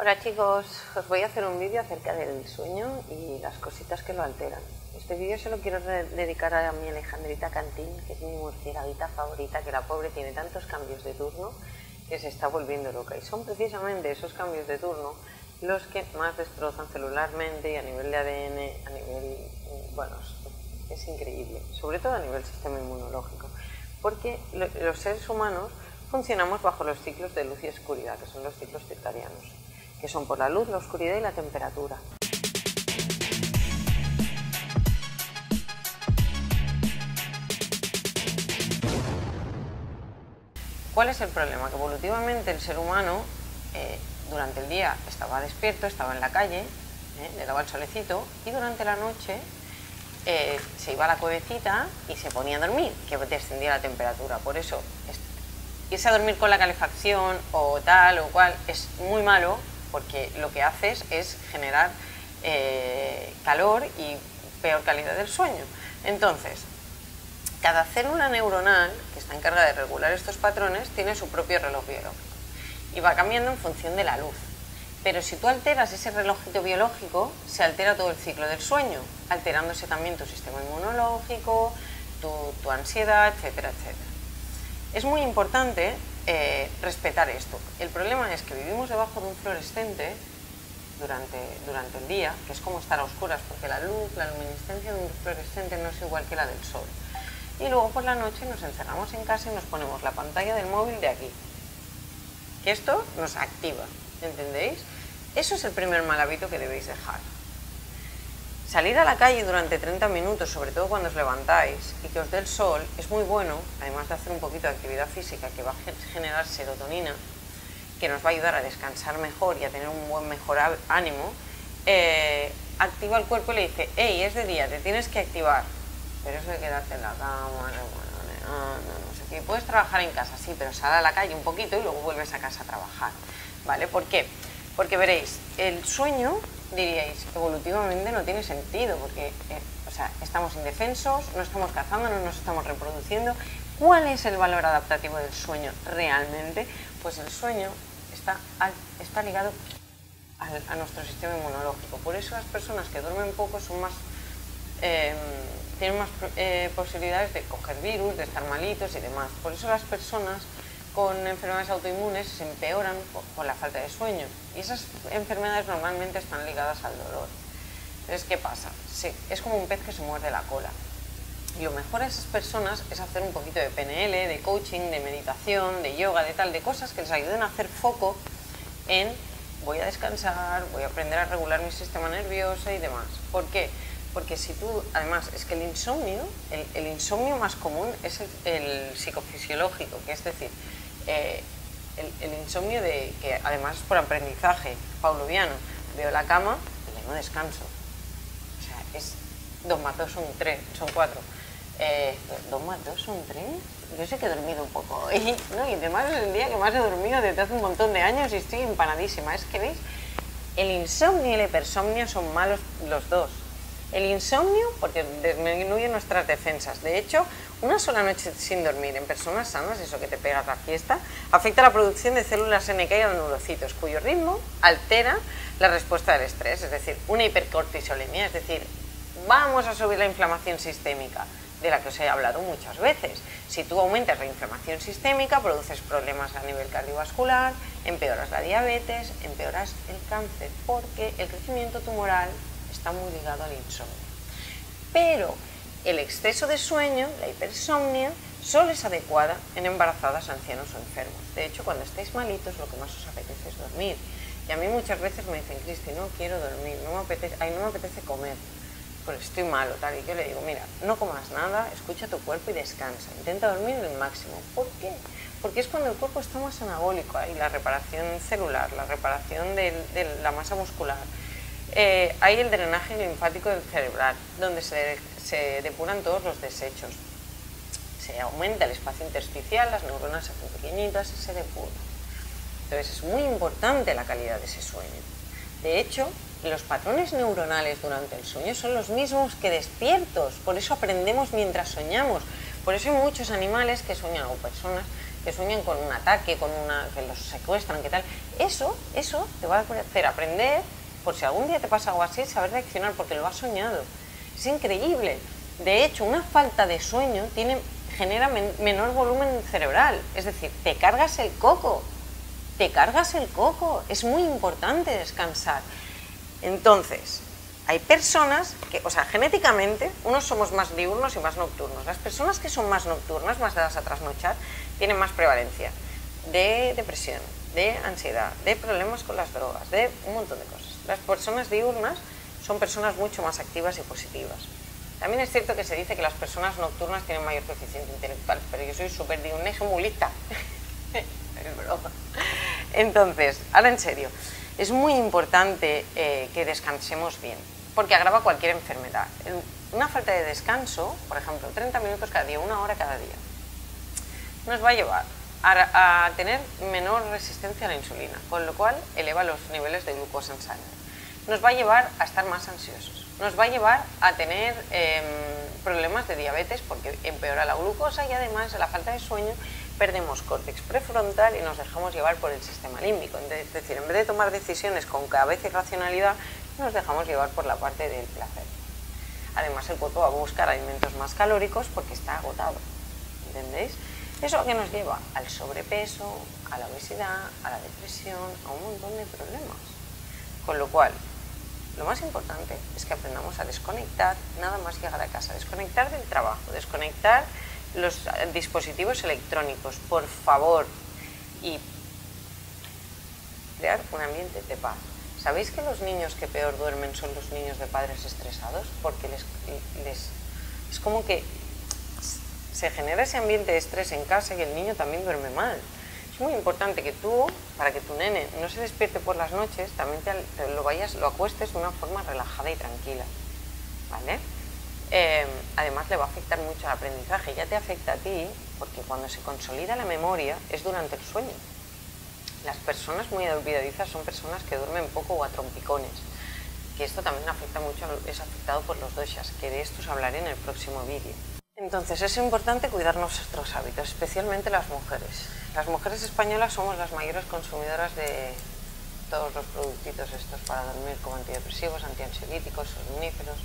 Hola chicos, os voy a hacer un vídeo acerca del sueño y las cositas que lo alteran. Este vídeo se lo quiero dedicar a mi Alejandrita Cantín, que es mi murcielaguita favorita, que la pobre tiene tantos cambios de turno que se está volviendo loca. Y son precisamente esos cambios de turno los que más destrozan celularmente y a nivel de ADN, a nivel, bueno, es increíble, sobre todo a nivel sistema inmunológico, porque los seres humanos funcionamos bajo los ciclos de luz y oscuridad, que son los ciclos circadianos que son por la luz, la oscuridad y la temperatura. ¿Cuál es el problema? Que evolutivamente el ser humano eh, durante el día estaba despierto, estaba en la calle, eh, le daba el solecito y durante la noche eh, se iba a la cuevecita y se ponía a dormir, que descendía la temperatura. Por eso irse a dormir con la calefacción o tal o cual es muy malo porque lo que haces es generar eh, calor y peor calidad del sueño. Entonces, cada célula neuronal que está encargada de regular estos patrones tiene su propio reloj biológico y va cambiando en función de la luz. Pero si tú alteras ese relojito biológico, se altera todo el ciclo del sueño, alterándose también tu sistema inmunológico, tu, tu ansiedad, etcétera, etcétera. Es muy importante eh, respetar esto. El problema es que vivimos debajo de un fluorescente durante, durante el día, que es como estar a oscuras, porque la luz, la luminiscencia de un fluorescente no es igual que la del sol. Y luego por la noche nos encerramos en casa y nos ponemos la pantalla del móvil de aquí. Que esto nos activa, ¿entendéis? Eso es el primer mal hábito que debéis dejar. Salir a la calle durante 30 minutos, sobre todo cuando os levantáis y que os dé el sol, es muy bueno, además de hacer un poquito de actividad física que va a generar serotonina, que nos va a ayudar a descansar mejor y a tener un buen mejor ánimo, eh, activa el cuerpo y le dice, hey, es de día, te tienes que activar. Pero eso de quedarte en la cama, no, no, no, sé qué. Puedes trabajar en casa, sí, pero sal a la calle un poquito y luego vuelves a casa a trabajar. ¿Vale? ¿Por qué? Porque veréis, el sueño diríais, evolutivamente no tiene sentido, porque eh, o sea, estamos indefensos, no estamos cazando, no nos estamos reproduciendo. ¿Cuál es el valor adaptativo del sueño realmente? Pues el sueño está, está ligado a, nuestro sistema inmunológico. Por eso las personas que duermen poco son más, em, tienen más eh, posibilidades de coger virus, de estar malitos y demás. Por eso las personas con enfermedades autoinmunes se empeoran por, la falta de sueño y esas enfermedades normalmente están ligadas al dolor. Entonces, ¿qué pasa? Sí, es como un pez que se muerde la cola. Y lo mejor a esas personas es hacer un poquito de PNL, de coaching, de meditación, de yoga, de tal, de cosas que les ayuden a hacer foco en voy a descansar, voy a aprender a regular mi sistema nervioso y demás. ¿Por qué? Porque si tú, además, es que el insomnio, el, insomnio más común es el, el, psicofisiológico, que es decir, eh, el, insomnio de que además es por aprendizaje pavloviano. Veo la cama y ya no descanso. O sea, es dos más dos son tres, son cuatro. Eh, dos más dos son tres. Yo sé que he dormido un poco hoy, ¿no? Y además es el día que más he dormido desde hace un montón de años y estoy empanadísima. Es que veis, el insomnio y el hipersomnio son malos los dos. El insomnio, porque disminuye nuestras defensas. De hecho, una sola noche sin dormir en personas sanas, eso que te pegas la fiesta, afecta la producción de células NK y neurocitos, cuyo ritmo altera la respuesta del estrés, es decir, una hipercortisolemia, es decir, vamos a subir la inflamación sistémica, de la que os he hablado muchas veces. Si tú aumentas la inflamación sistémica, produces problemas a nivel cardiovascular, empeoras la diabetes, empeoras el cáncer, porque el crecimiento tumoral está muy ligado al insomnio. Pero el exceso de sueño, la hipersomnia, solo es adecuada en embarazadas, ancianos o enfermos. De hecho, cuando estáis malitos, lo que más os apetece es dormir. Y a mí muchas veces me dicen, Cristi, no quiero dormir, no me apetece, ay, no me apetece comer, porque estoy malo, tal. Y yo le digo, mira, no comas nada, escucha tu cuerpo y descansa. Intenta dormir el máximo. ¿Por qué? Porque es cuando el cuerpo está más anabólico, ahí la reparación celular, la reparación de la masa muscular, eh, hay el drenaje linfático del cerebral, donde se, depuran todos los desechos. Se aumenta el espacio intersticial, las neuronas se hacen pequeñitas y se depuran. Entonces es muy importante la calidad de ese sueño. De hecho, los patrones neuronales durante el sueño son los mismos que despiertos, por eso aprendemos mientras soñamos. Por eso hay muchos animales que sueñan, o personas que sueñan con un ataque, con una, que los secuestran, ¿qué tal? eso, eso te va a hacer aprender, por si algún día te pasa algo así, saber reaccionar porque lo has soñado. Es increíble. De hecho, una falta de sueño tiene, genera menor volumen cerebral, es decir, te cargas el coco, te cargas el coco, es muy importante descansar. Entonces, hay personas que, o sea, genéticamente, unos somos más diurnos y más nocturnos. Las personas que son más nocturnas, más dadas a trasnochar, tienen más prevalencia de depresión, de ansiedad, de problemas con las drogas, de un montón de cosas. Las personas diurnas son personas mucho más activas y positivas. También es cierto que se dice que las personas nocturnas tienen mayor coeficiente intelectual, pero yo soy súper diurna y soy muy lista. Entonces, ahora en serio, es muy importante eh, que descansemos bien, porque agrava cualquier enfermedad. Una falta de descanso, por ejemplo, 30 minutos cada día, una hora cada día, nos va a llevar a, tener menor resistencia a la insulina, con lo cual eleva los niveles de glucosa en sangre. Nos va a llevar a estar más ansiosos, nos va a llevar a tener em, problemas de diabetes porque empeora la glucosa y además la falta de sueño perdemos córtex prefrontal y nos dejamos llevar por el sistema límbico. Es decir, en vez de tomar decisiones con cabeza y racionalidad, nos dejamos llevar por la parte del placer. Además, el cuerpo va a buscar alimentos más calóricos porque está agotado. ¿Entendéis? ¿Eso que nos lleva? Al sobrepeso, a la obesidad, a la depresión, a un montón de problemas. Con lo cual, lo más importante es que aprendamos a desconectar nada más llegar a casa, desconectar del trabajo, desconectar los dispositivos electrónicos, por favor, y crear un ambiente de paz. ¿Sabéis que los niños que peor duermen son los niños de padres estresados? Porque les, es como que se genera ese ambiente de estrés en casa y el niño también duerme mal. Es muy importante que tú, para que tu nene no se despierte por las noches, también te, lo vayas, lo acuestes de una forma relajada y tranquila. ¿Vale? Em, además le va a afectar mucho al aprendizaje, ya te afecta a ti porque cuando se consolida la memoria es durante el sueño. Las personas muy olvidadizas son personas que duermen poco o a trompicones, que esto también afecta mucho, es afectado por los doshas, que de esto os hablaré en el próximo vídeo. Entonces es importante cuidar nuestros hábitos, especialmente las mujeres. Las mujeres españolas somos las mayores consumidoras de todos los productitos estos para dormir como antidepresivos, antiansiolíticos, somníferos,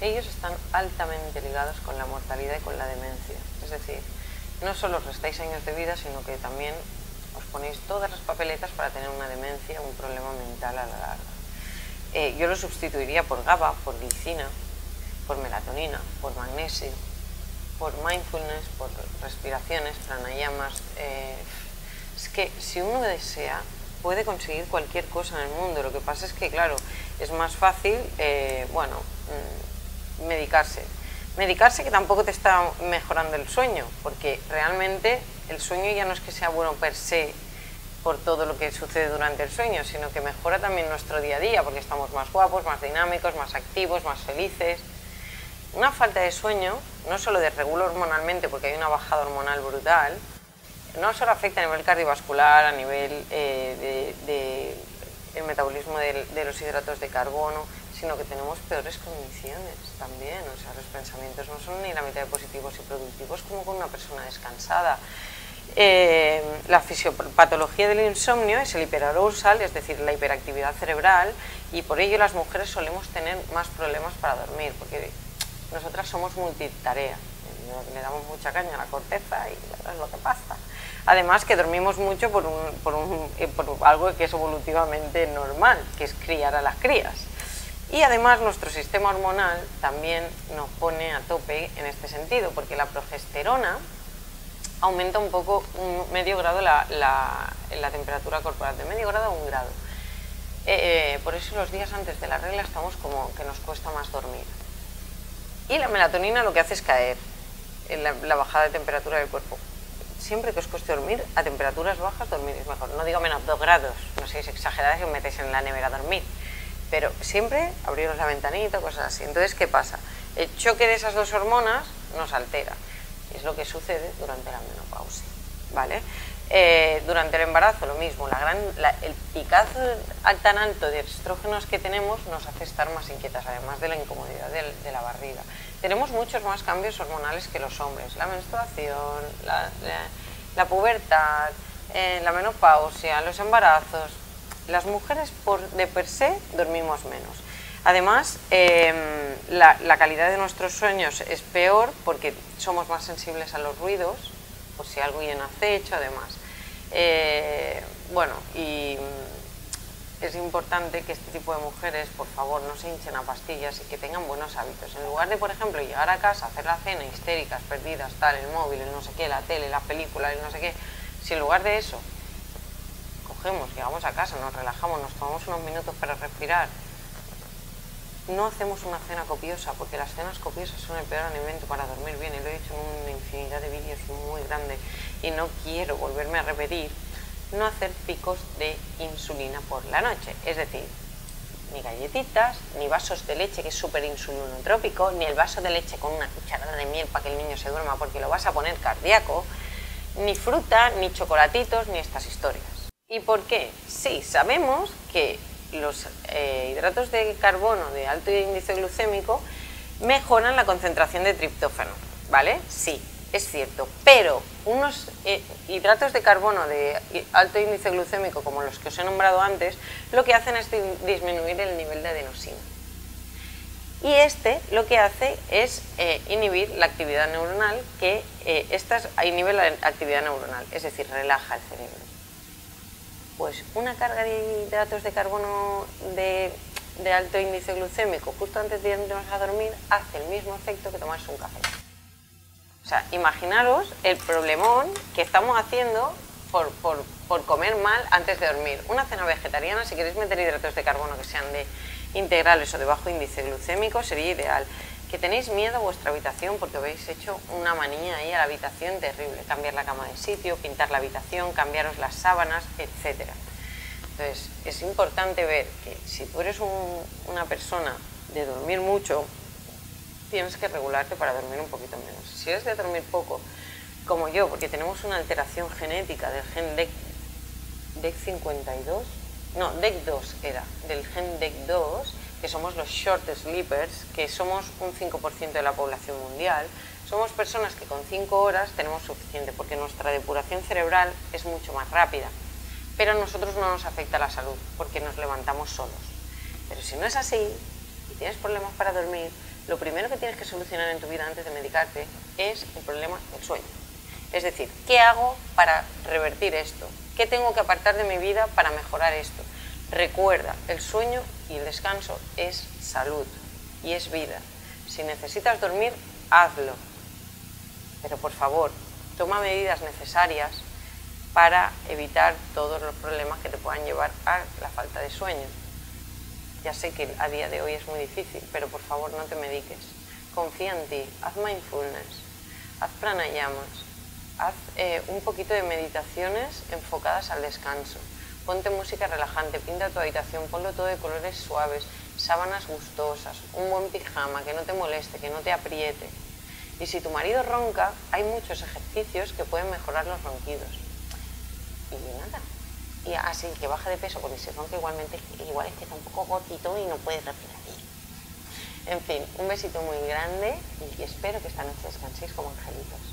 ellos están altamente ligados con la mortalidad y con la demencia. Es decir, no solo os restáis años de vida, sino que también os ponéis todas las papeletas para tener una demencia, un problema mental a la larga. Eh, yo lo sustituiría por GABA, por glicina, por melatonina, por magnesio, por mindfulness, por respiraciones, pranayamas. Eh, es que si uno desea, puede conseguir cualquier cosa en el mundo. Lo que pasa es que, claro, es más fácil, eh, bueno, mm, medicarse. Medicarse que tampoco te está mejorando el sueño, porque realmente el sueño ya no es que sea bueno per se por todo lo que sucede durante el sueño, sino que mejora también nuestro día a día, porque estamos más guapos, más dinámicos, más activos, más felices. Una falta de sueño, no solo desregula hormonalmente, porque hay una bajada hormonal brutal, no solo afecta a nivel cardiovascular, a nivel eh, de, metabolismo de los hidratos de carbono, sino que tenemos peores condiciones también. O sea, los pensamientos no son ni la mitad de positivos y productivos como con una persona descansada. Eh, la fisiopatología del insomnio es el hiperarousal, es decir, la hiperactividad cerebral, y por ello las mujeres solemos tener más problemas para dormir, porque nosotras somos multitarea, le damos mucha caña a la corteza y es lo que pasa. Además que dormimos mucho por, por, eh, por algo que es evolutivamente normal, que es criar a las crías. Y además nuestro sistema hormonal también nos pone a tope en este sentido, porque la progesterona aumenta un poco, un medio grado la, la, temperatura corporal, de medio grado a un grado. Eh, eh, por eso los días antes de la regla estamos como que nos cuesta más dormir. Y la melatonina lo que hace es caer en la, bajada de temperatura del cuerpo. Siempre que os cueste dormir, a temperaturas bajas dormir es mejor. No digo menos 2 grados, no seáis exageradas y os metéis en la nevera a dormir pero siempre abriros la ventanita, cosas así. Entonces, ¿qué pasa? El choque de esas dos hormonas nos altera. Es lo que sucede durante la menopausia, ¿vale? Eh, durante el embarazo lo mismo, la gran, el picazo tan alto de estrógenos que tenemos nos hace estar más inquietas, además de la incomodidad de, la barriga. Tenemos muchos más cambios hormonales que los hombres, la menstruación, la, pubertad, eh, la menopausia, los embarazos, las mujeres por, de per se dormimos menos. Además, em, la, calidad de nuestros sueños es peor porque somos más sensibles a los ruidos, por si algo viene acecho, además. Eh, bueno, y es importante que este tipo de mujeres, por favor, no se hinchen a pastillas y que tengan buenos hábitos. En lugar de, por ejemplo, llegar a casa, hacer la cena, histéricas, perdidas, tal, el móvil, el no sé qué, la tele, la película, el no sé qué, si en lugar de eso cogemos, llegamos a casa, nos relajamos, nos tomamos unos minutos para respirar, no hacemos una cena copiosa, porque las cenas copiosas son el peor alimento para dormir bien, y lo he dicho en una infinidad de vídeos muy grande y no quiero volverme a repetir, no hacer picos de insulina por la noche. Es decir, ni galletitas, ni vasos de leche que es súper insulinotrópico, ni el vaso de leche con una cucharada de miel para que el niño se duerma porque lo vas a poner cardíaco, ni fruta, ni chocolatitos, ni estas historias. ¿Y por qué? Sí, sabemos que los eh, hidratos de carbono de alto índice glucémico mejoran la concentración de triptófano, ¿vale? Sí, es cierto, pero unos eh, hidratos de carbono de alto índice glucémico, como los que os he nombrado antes, lo que hacen es disminuir el nivel de adenosina. Y este lo que hace es eh, inhibir la actividad neuronal, que eh, esta inhibe la actividad neuronal, es decir, relaja el cerebro. Pues una carga de hidratos de carbono de, alto índice glucémico justo antes de irnos a dormir hace el mismo efecto que tomarse un café. O sea, imaginaros el problemón que estamos haciendo por, comer mal antes de dormir. Una cena vegetariana, si queréis meter hidratos de carbono que sean de integrales o de bajo índice glucémico, sería ideal. Que tenéis miedo a vuestra habitación porque habéis hecho una manía ahí a la habitación terrible. Cambiar la cama de sitio, pintar la habitación, cambiaros las sábanas, etc. Entonces, es importante ver que si tú eres una persona de dormir mucho, tienes que regularte para dormir un poquito menos. Si eres de dormir poco, como yo, porque tenemos una alteración genética del gen DEC, DEC52, no, DEC2 era, del gen DEC2, que somos los short sleepers, que somos un 5% de la población mundial, somos personas que con 5 horas tenemos suficiente, porque nuestra depuración cerebral es mucho más rápida, pero a nosotros no nos afecta la salud, porque nos levantamos solos. Pero si no es así, y tienes problemas para dormir, lo primero que tienes que solucionar en tu vida antes de medicarte es el problema del sueño. Es decir, ¿qué hago para revertir esto? ¿Qué tengo que apartar de mi vida para mejorar esto? Recuerda, el sueño y el descanso es salud y es vida. Si necesitas dormir, hazlo. Pero por favor, toma medidas necesarias para evitar todos los problemas que te puedan llevar a la falta de sueño. Ya sé que a día de hoy es muy difícil, pero por favor no te mediques. Confía en ti, haz mindfulness, haz pranayamas, haz eh, un poquito de meditaciones enfocadas al descanso. Ponte música relajante, pinta tu habitación, ponlo todo de colores suaves, sábanas gustosas, un buen pijama que no te moleste, que no te apriete. Y si tu marido ronca, hay muchos ejercicios que pueden mejorar los ronquidos. Y nada, y así que baje de peso porque se ronca igualmente, igual es que está un poco gotito y no puede respirar bien. En fin, un besito muy grande y espero que esta noche descanséis como angelitos.